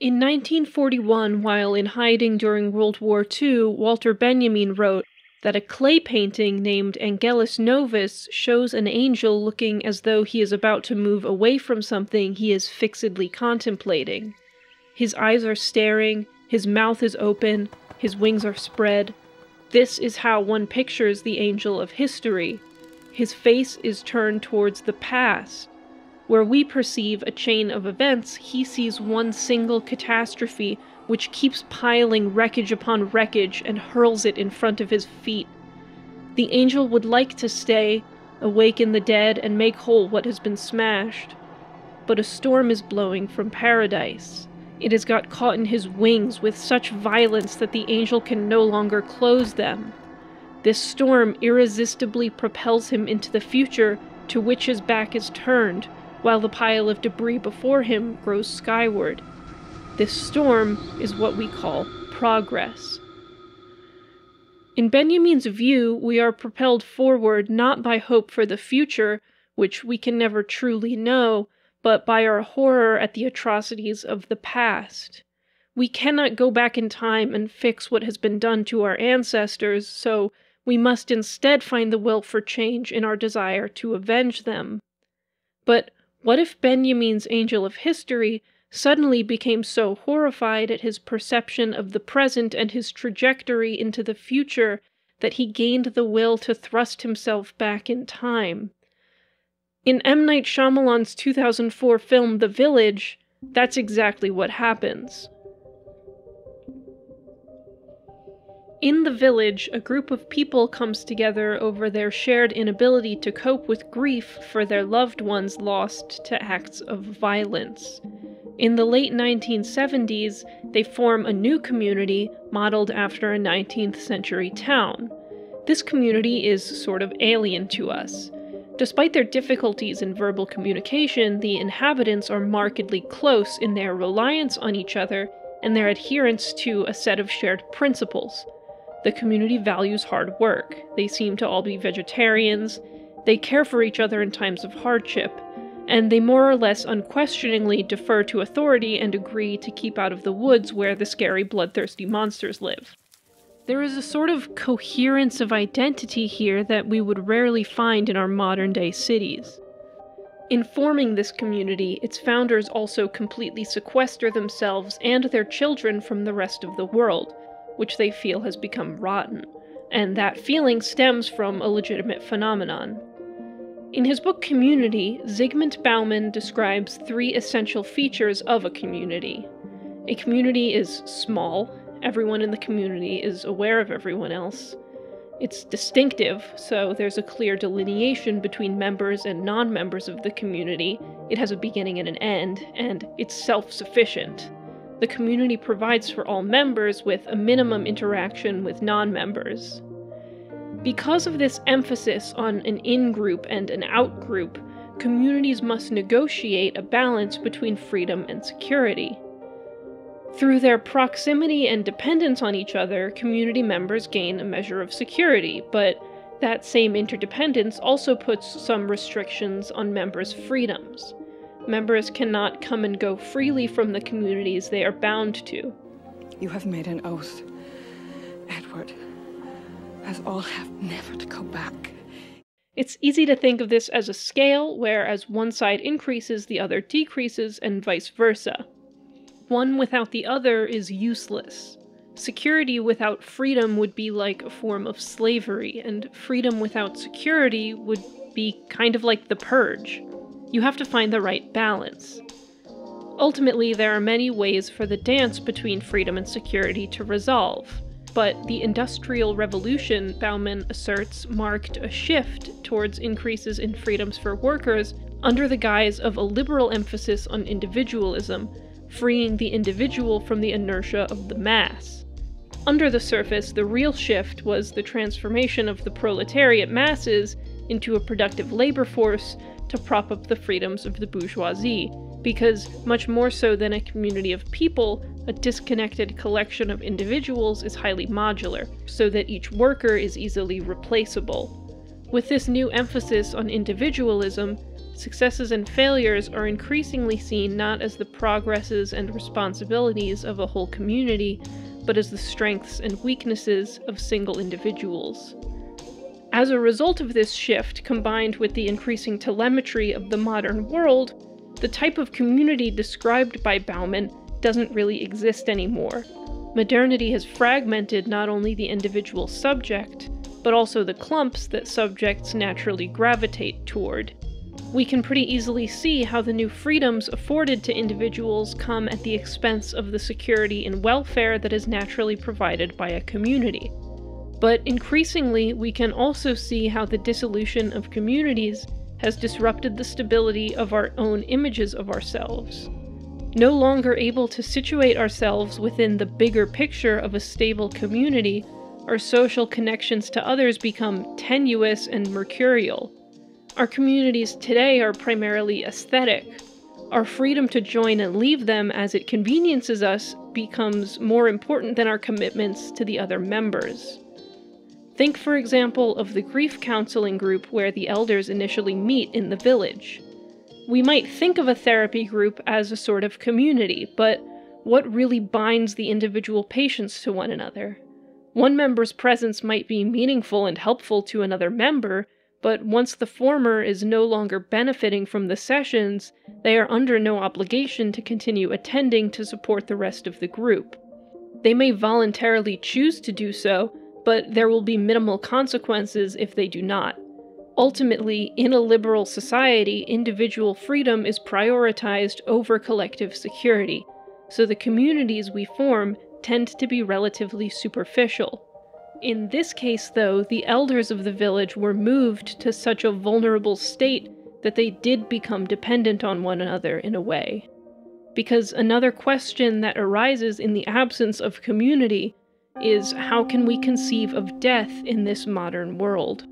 In 1941, while in hiding during World War II, Walter Benjamin wrote that a Klee painting named Angelus Novus shows an angel looking as though he is about to move away from something he is fixedly contemplating. His eyes are staring, his mouth is open, his wings are spread. This is how one pictures the angel of history. His face is turned towards the past, where we perceive a chain of events, he sees one single catastrophe which keeps piling wreckage upon wreckage and hurls it in front of his feet. The angel would like to stay, awaken the dead, and make whole what has been smashed. But a storm is blowing from paradise. It has got caught in his wings with such violence that the angel can no longer close them. This storm irresistibly propels him into the future to which his back is turned, while the pile of debris before him grows skyward. This storm is what we call progress. In Benjamin's view, we are propelled forward not by hope for the future, which we can never truly know, but by our horror at the atrocities of the past. We cannot go back in time and fix what has been done to our ancestors, so we must instead find the will for change in our desire to avenge them. But what if Benjamin's angel of history suddenly became so horrified at his perception of the present and his trajectory into the future that he gained the will to thrust himself back in time? In M. Night Shyamalan's 2004 film The Village, that's exactly what happens. In the village, a group of people comes together over their shared inability to cope with grief for their loved ones lost to acts of violence. In the late 1970s, they form a new community modeled after a 19th century town. This community is sort of alien to us. Despite their difficulties in verbal communication, the inhabitants are markedly close in their reliance on each other and their adherence to a set of shared principles. The community values hard work. They seem to all be vegetarians. They care for each other in times of hardship. And they more or less unquestioningly defer to authority and agree to keep out of the woods where the scary, bloodthirsty monsters live. There is a sort of coherence of identity here that we would rarely find in our modern day cities. In forming this community, its founders also completely sequester themselves and their children from the rest of the world, which they feel has become rotten, and that feeling stems from a legitimate phenomenon. In his book Community, Zygmunt Bauman describes three essential features of a community. A community is small, everyone in the community is aware of everyone else. It's distinctive, so there's a clear delineation between members and non members of the community. It has a beginning and an end, and it's self sufficient the community provides for all members with a minimum interaction with non members. Because of this emphasis on an in group and an out group, communities must negotiate a balance between freedom and security. Through their proximity and dependence on each other, community members gain a measure of security, but that same interdependence also puts some restrictions on members' freedoms. Members cannot come and go freely from the communities they are bound to. You have made an oath, Edward, as all have never to go back. It's easy to think of this as a scale where as one side increases, the other decreases, and vice versa. One without the other is useless. Security without freedom would be like a form of slavery, and freedom without security would be kind of like the purge. You have to find the right balance. Ultimately, there are many ways for the dance between freedom and security to resolve, but the Industrial Revolution, Bauman asserts, marked a shift towards increases in freedoms for workers under the guise of a liberal emphasis on individualism, freeing the individual from the inertia of the mass. Under the surface, the real shift was the transformation of the proletariat masses into a productive labor force to prop up the freedoms of the bourgeoisie, because, much more so than a community of people, a disconnected collection of individuals is highly modular, so that each worker is easily replaceable. With this new emphasis on individualism, successes and failures are increasingly seen not as the progresses and responsibilities of a whole community, but as the strengths and weaknesses of single individuals. As a result of this shift, combined with the increasing telemetry of the modern world, the type of community described by Bauman doesn't really exist anymore. Modernity has fragmented not only the individual subject, but also the clumps that subjects naturally gravitate toward. We can pretty easily see how the new freedoms afforded to individuals come at the expense of the security and welfare that is naturally provided by a community. But increasingly, we can also see how the dissolution of communities has disrupted the stability of our own images of ourselves. No longer able to situate ourselves within the bigger picture of a stable community, our social connections to others become tenuous and mercurial. Our communities today are primarily aesthetic. Our freedom to join and leave them as it conveniences us becomes more important than our commitments to the other members. Think, for example, of the grief counseling group where the elders initially meet in the village. We might think of a therapy group as a sort of community, but what really binds the individual patients to one another? One member's presence might be meaningful and helpful to another member, but once the former is no longer benefiting from the sessions, they are under no obligation to continue attending to support the rest of the group. They may voluntarily choose to do so, but there will be minimal consequences if they do not. Ultimately, in a liberal society, individual freedom is prioritized over collective security, so the communities we form tend to be relatively superficial. In this case, though, the elders of the village were moved to such a vulnerable state that they did become dependent on one another in a way. Because another question that arises in the absence of community is how can we conceive of death in this modern world?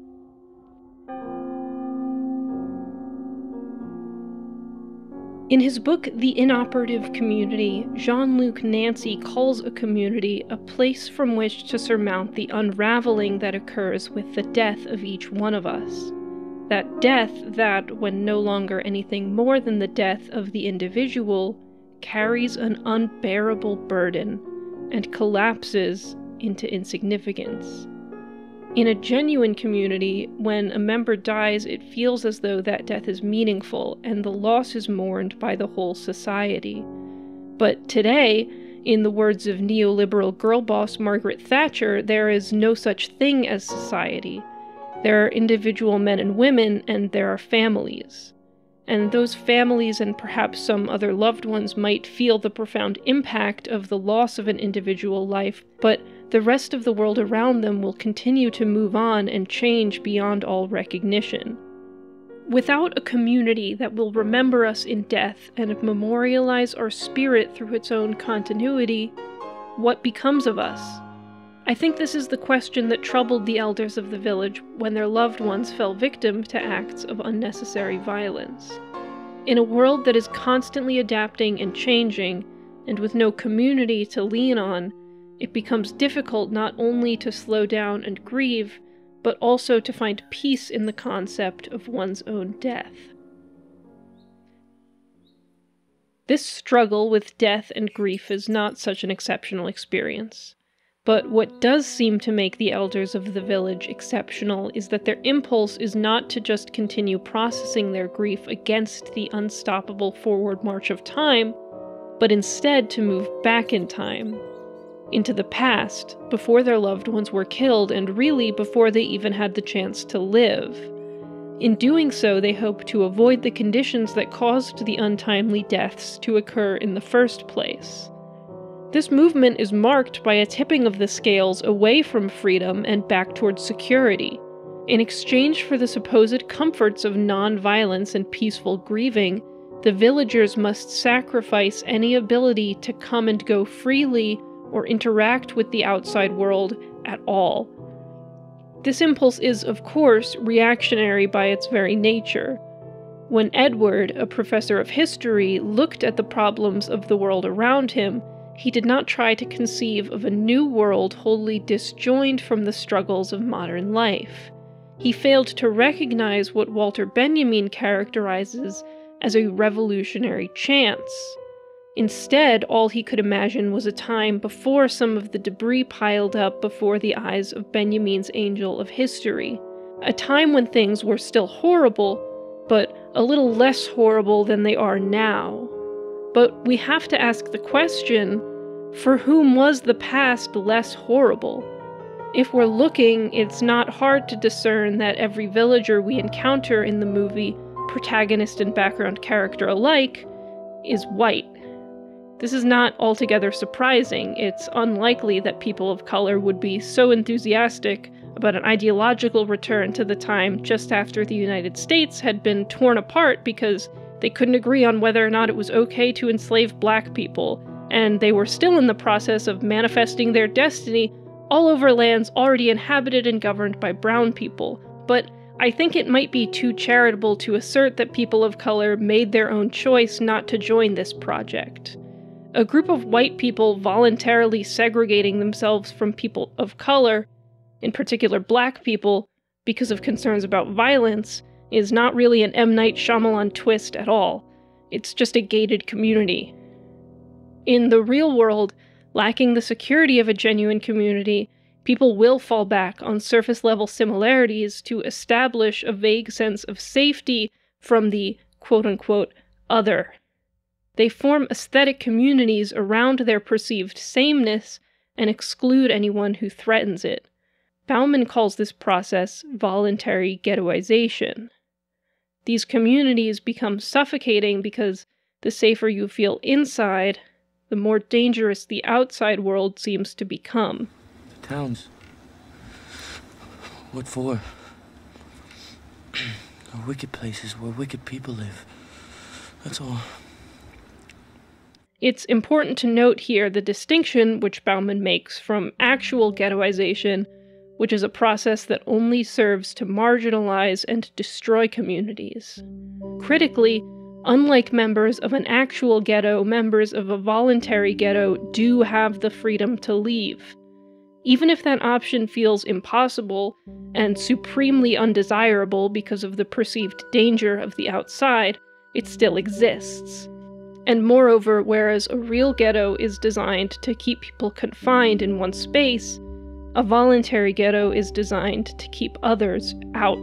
In his book, The Inoperative Community, Jean Luc Nancy calls a community a place from which to surmount the unraveling that occurs with the death of each one of us. That death that, when no longer anything more than the death of the individual, carries an unbearable burden and collapses into insignificance. In a genuine community, when a member dies, it feels as though that death is meaningful and the loss is mourned by the whole society. But today, in the words of neoliberal girl boss Margaret Thatcher, there is no such thing as society. There are individual men and women, and there are families. And those families and perhaps some other loved ones might feel the profound impact of the loss of an individual life, but the rest of the world around them will continue to move on and change beyond all recognition. Without a community that will remember us in death and memorialize our spirit through its own continuity, what becomes of us? I think this is the question that troubled the elders of the village when their loved ones fell victim to acts of unnecessary violence. In a world that is constantly adapting and changing, and with no community to lean on, it becomes difficult not only to slow down and grieve, but also to find peace in the concept of one's own death. This struggle with death and grief is not such an exceptional experience. But what does seem to make the elders of the village exceptional is that their impulse is not to just continue processing their grief against the unstoppable forward march of time, but instead to move back in time into the past, before their loved ones were killed and really before they even had the chance to live. In doing so, they hope to avoid the conditions that caused the untimely deaths to occur in the first place. This movement is marked by a tipping of the scales away from freedom and back towards security. In exchange for the supposed comforts of non violence and peaceful grieving, the villagers must sacrifice any ability to come and go freely or interact with the outside world at all. This impulse is, of course, reactionary by its very nature. When Edward, a professor of history, looked at the problems of the world around him, he did not try to conceive of a new world wholly disjoined from the struggles of modern life. he failed to recognize what Walter Benjamin characterizes as a revolutionary chance. Instead, all he could imagine was a time before some of the debris piled up before the eyes of Benjamin's angel of history. A time when things were still horrible, but a little less horrible than they are now. But we have to ask the question for whom was the past less horrible? If we're looking, it's not hard to discern that every villager we encounter in the movie, protagonist and background character alike, is white. This is not altogether surprising. It's unlikely that people of color would be so enthusiastic about an ideological return to the time just after the United States had been torn apart because they couldn't agree on whether or not it was okay to enslave black people, and they were still in the process of manifesting their destiny all over lands already inhabited and governed by brown people. But I think it might be too charitable to assert that people of color made their own choice not to join this project. A group of white people voluntarily segregating themselves from people of color in particular black people, because of concerns about violence, is not really an M. Night Shyamalan twist at all. It's just a gated community. In the real world, lacking the security of a genuine community, people will fall back on surface level similarities to establish a vague sense of safety from the quote unquote other. They form aesthetic communities around their perceived sameness and exclude anyone who threatens it. Bauman calls this process voluntary ghettoization. These communities become suffocating because the safer you feel inside, the more dangerous the outside world seems to become. The towns. What for? Are wicked places where wicked people live. That's all. It's important to note here the distinction which Bauman makes from actual ghettoization which is a process that only serves to marginalize and destroy communities. Critically, unlike members of an actual ghetto, members of a voluntary ghetto do have the freedom to leave. Even if that option feels impossible and supremely undesirable because of the perceived danger of the outside, it still exists. And moreover, whereas a real ghetto is designed to keep people confined in one space, a voluntary ghetto is designed to keep others out.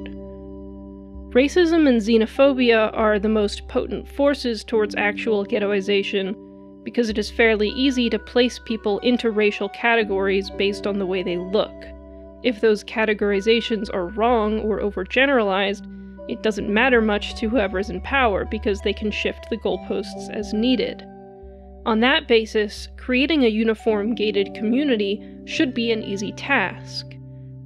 Racism and xenophobia are the most potent forces towards actual ghettoization because it is fairly easy to place people into racial categories based on the way they look. If those categorizations are wrong or overgeneralized, it doesn't matter much to whoever is in power because they can shift the goalposts as needed. On that basis, creating a uniform gated community should be an easy task.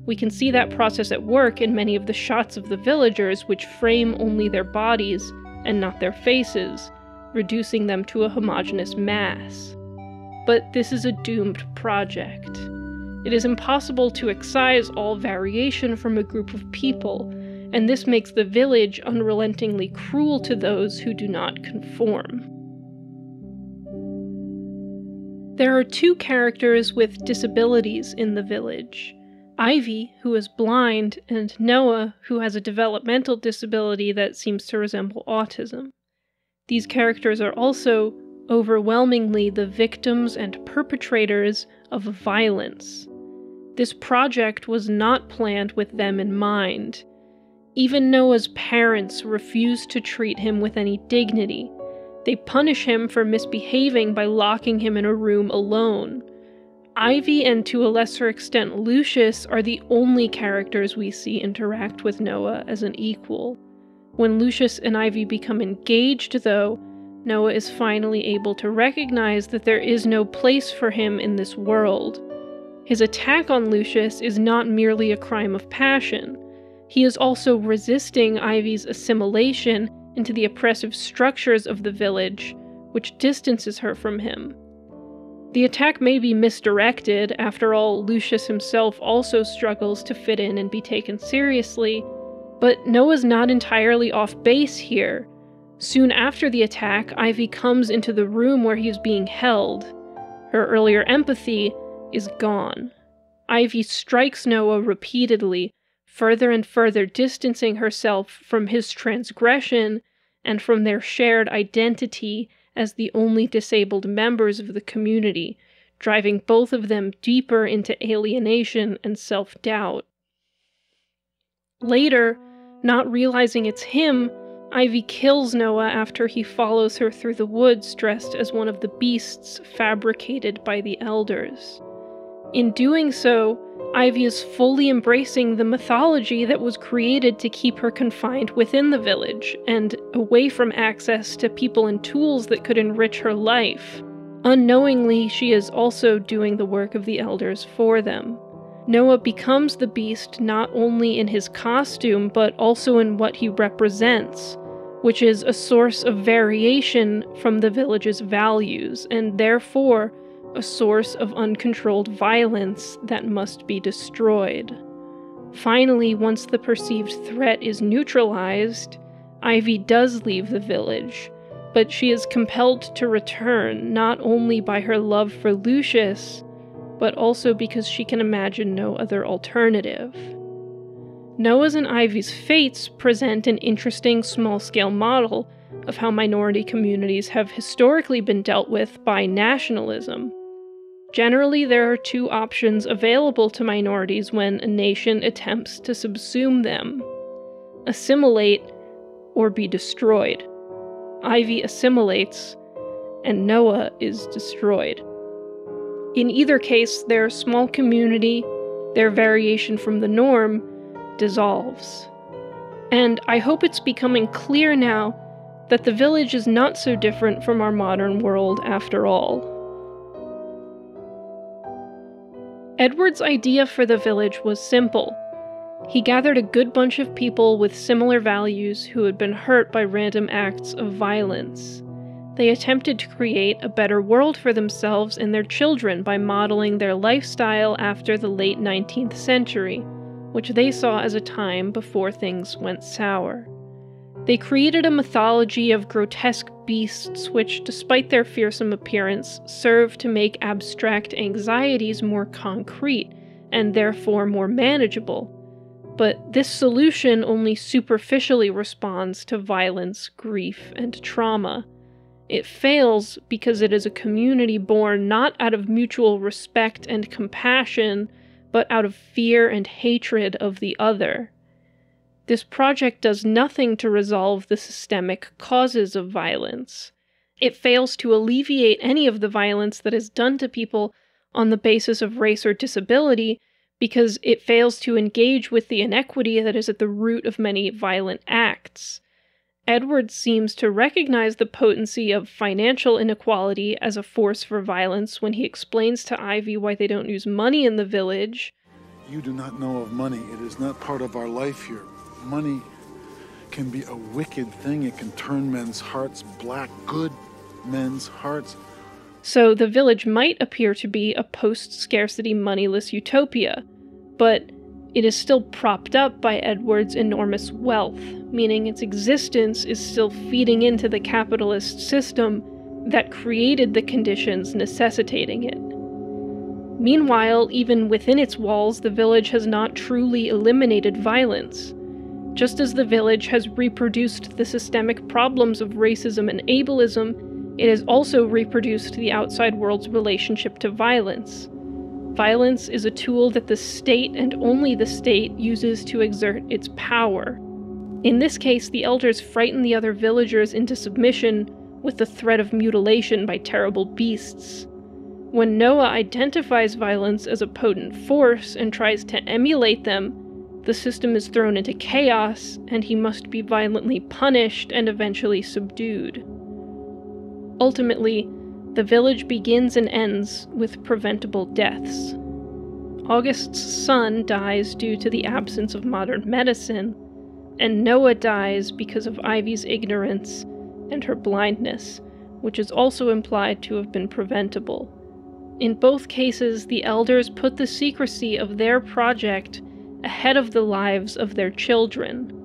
We can see that process at work in many of the shots of the villagers, which frame only their bodies and not their faces, reducing them to a homogeneous mass. But this is a doomed project. It is impossible to excise all variation from a group of people, and this makes the village unrelentingly cruel to those who do not conform. There are two characters with disabilities in the village Ivy, who is blind, and Noah, who has a developmental disability that seems to resemble autism. These characters are also overwhelmingly the victims and perpetrators of violence. This project was not planned with them in mind. Even Noah's parents refuse to treat him with any dignity, they punish him for misbehaving by locking him in a room alone. Ivy and to a lesser extent Lucius are the only characters we see interact with Noah as an equal. When Lucius and Ivy become engaged, though, Noah is finally able to recognize that there is no place for him in this world. His attack on Lucius is not merely a crime of passion. He is also resisting Ivy's assimilation into the oppressive structures of the village, which distances her from him. The attack may be misdirected, after all, Lucius himself also struggles to fit in and be taken seriously, but Noah's not entirely off base here. Soon after the attack, Ivy comes into the room where he is being held. Her earlier empathy is gone. Ivy strikes Noah repeatedly, further and further distancing herself from his transgression and from their shared identity as the only disabled members of the community, driving both of them deeper into alienation and self doubt. Later, not realizing it's him, Ivy kills Noah after he follows her through the woods dressed as one of the beasts fabricated by the elders. In doing so, Ivy is fully embracing the mythology that was created to keep her confined within the village and away from access to people and tools that could enrich her life. Unknowingly, she is also doing the work of the elders for them. Noah becomes the beast not only in his costume, but also in what he represents, which is a source of variation from the village's values, and therefore a source of uncontrolled violence that must be destroyed. Finally, once the perceived threat is neutralized, Ivy does leave the village, but she is compelled to return not only by her love for Lucius, but also because she can imagine no other alternative. Noah's and Ivy's fates present an interesting small scale model of how minority communities have historically been dealt with by nationalism. Generally, there are two options available to minorities when a nation attempts to subsume them assimilate or be destroyed. Ivy assimilates, and Noah is destroyed. In either case, their small community, their variation from the norm, dissolves. And I hope it's becoming clear now that the village is not so different from our modern world after all. Edward's idea for the village was simple. He gathered a good bunch of people with similar values who had been hurt by random acts of violence. They attempted to create a better world for themselves and their children by modeling their lifestyle after the late 19th century, which they saw as a time before things went sour. They created a mythology of grotesque beasts which, despite their fearsome appearance, serve to make abstract anxieties more concrete and therefore more manageable. But this solution only superficially responds to violence, grief, and trauma. It fails because it is a community born not out of mutual respect and compassion, but out of fear and hatred of the other. This project does nothing to resolve the systemic causes of violence. It fails to alleviate any of the violence that is done to people on the basis of race or disability because it fails to engage with the inequity that is at the root of many violent acts. Edward seems to recognize the potency of financial inequality as a force for violence when he explains to Ivy why they don't use money in the village. You do not know of money. It is not part of our life here money can be a wicked thing. It can turn men's hearts black, good men's hearts. So the village might appear to be a post scarcity, moneyless utopia, but it is still propped up by Edward's enormous wealth, meaning its existence is still feeding into the capitalist system that created the conditions necessitating it. Meanwhile, even within its walls, the village has not truly eliminated violence. Just as the village has reproduced the systemic problems of racism and ableism, it has also reproduced the outside world's relationship to violence. Violence is a tool that the state and only the state uses to exert its power. In this case, the elders frighten the other villagers into submission with the threat of mutilation by terrible beasts. When Noah identifies violence as a potent force and tries to emulate them, the system is thrown into chaos, and he must be violently punished and eventually subdued. Ultimately, the village begins and ends with preventable deaths. August's son dies due to the absence of modern medicine, and Noah dies because of Ivy's ignorance and her blindness, which is also implied to have been preventable. In both cases, the elders put the secrecy of their project ahead of the lives of their children.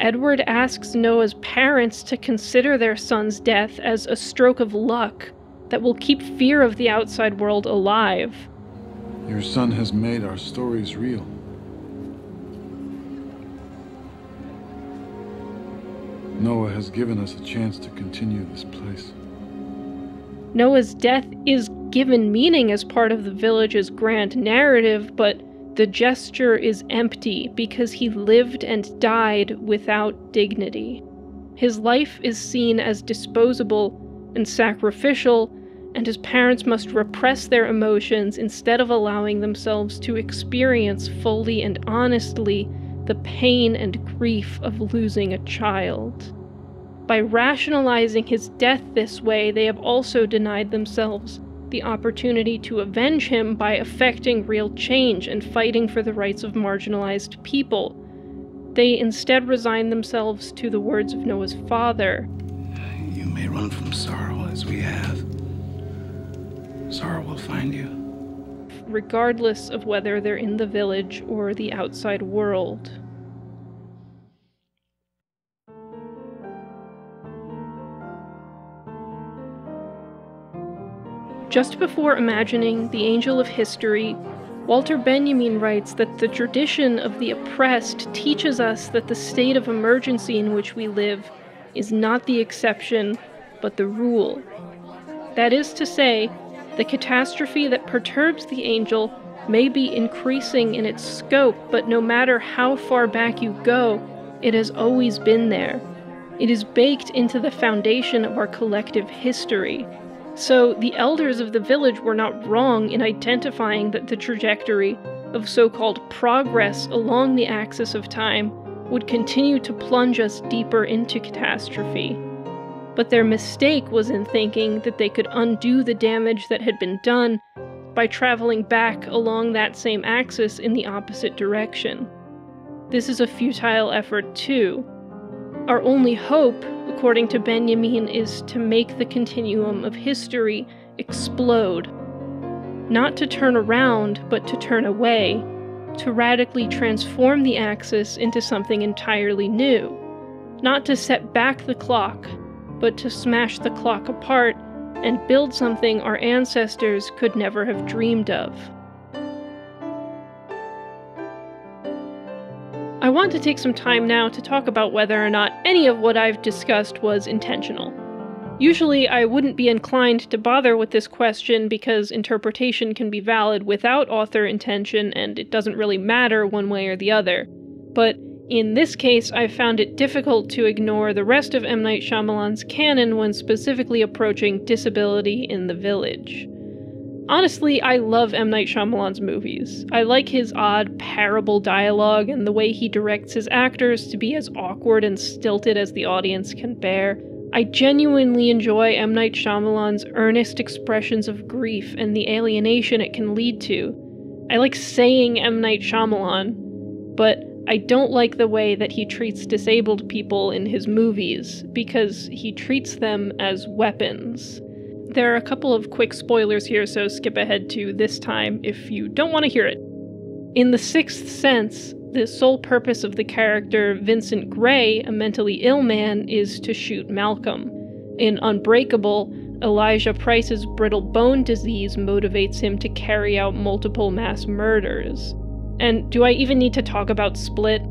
Edward asks Noah's parents to consider their son's death as a stroke of luck that will keep fear of the outside world alive. Your son has made our stories real. Noah has given us a chance to continue this place. Noah's death is given meaning as part of the village's grand narrative, but the gesture is empty because he lived and died without dignity. His life is seen as disposable and sacrificial, and his parents must repress their emotions instead of allowing themselves to experience fully and honestly the pain and grief of losing a child. By rationalizing his death this way, they have also denied themselves the opportunity to avenge him by effecting real change and fighting for the rights of marginalized people. They instead resign themselves to the words of Noah's father. You may run from sorrow as we have. Sorrow will find you. Regardless of whether they're in the village or the outside world. Just before imagining the angel of history, Walter Benjamin writes that the tradition of the oppressed teaches us that the state of emergency in which we live is not the exception, but the rule. That is to say, the catastrophe that perturbs the angel may be increasing in its scope, but no matter how far back you go, it has always been there. It is baked into the foundation of our collective history. So the elders of the village were not wrong in identifying that the trajectory of so called progress along the axis of time would continue to plunge us deeper into catastrophe. But their mistake was in thinking that they could undo the damage that had been done by traveling back along that same axis in the opposite direction. This is a futile effort, too. Our only hope according to Benjamin, is to make the continuum of history explode. Not to turn around, but to turn away, to radically transform the axis into something entirely new. Not to set back the clock, but to smash the clock apart and build something our ancestors could never have dreamed of. I want to take some time now to talk about whether or not any of what I've discussed was intentional. Usually, I wouldn't be inclined to bother with this question because interpretation can be valid without author intention and it doesn't really matter one way or the other. But in this case, I found it difficult to ignore the rest of M. Night Shyamalan's canon when specifically approaching disability in the village. Honestly, I love M. Night Shyamalan's movies. I like his odd, parable dialogue and the way he directs his actors to be as awkward and stilted as the audience can bear. I genuinely enjoy M. Night Shyamalan's earnest expressions of grief and the alienation it can lead to. I like saying M. Night Shyamalan, but I don't like the way that he treats disabled people in his movies, because he treats them as weapons. There are a couple of quick spoilers here, so skip ahead to this time if you don't want to hear it. In The Sixth Sense, the sole purpose of the character Vincent Gray, a mentally ill man, is to shoot Malcolm. In Unbreakable, Elijah Price's brittle bone disease motivates him to carry out multiple mass murders. And do I even need to talk about Split?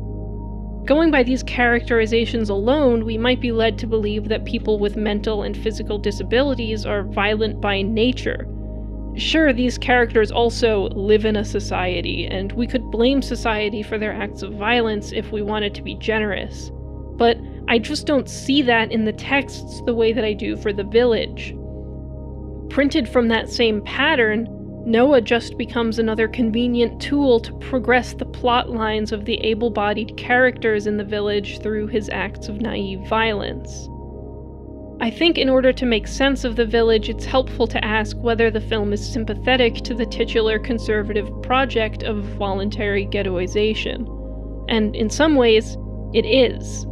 Going by these characterizations alone, we might be led to believe that people with mental and physical disabilities are violent by nature. Sure, these characters also live in a society, and we could blame society for their acts of violence if we wanted to be generous. But I just don't see that in the texts the way that I do for the village. Printed from that same pattern, Noah just becomes another convenient tool to progress the plot lines of the able bodied characters in the village through his acts of naive violence. I think in order to make sense of the village, it's helpful to ask whether the film is sympathetic to the titular conservative project of voluntary ghettoization. And in some ways, it is.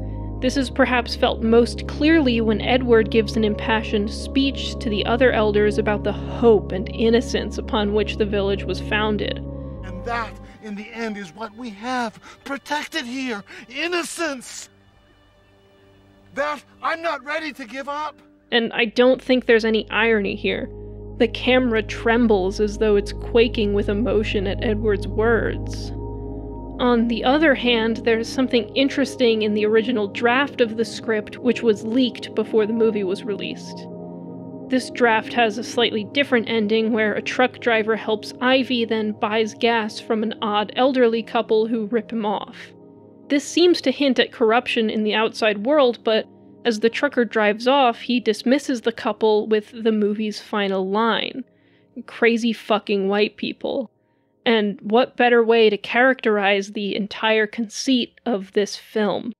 This is perhaps felt most clearly when Edward gives an impassioned speech to the other elders about the hope and innocence upon which the village was founded. And that, in the end, is what we have protected here innocence! That I'm not ready to give up. And I don't think there's any irony here. The camera trembles as though it's quaking with emotion at Edward's words. On the other hand, there's something interesting in the original draft of the script, which was leaked before the movie was released. This draft has a slightly different ending where a truck driver helps Ivy, then buys gas from an odd elderly couple who rip him off. This seems to hint at corruption in the outside world, but as the trucker drives off, he dismisses the couple with the movie's final line Crazy fucking white people. And what better way to characterize the entire conceit of this film?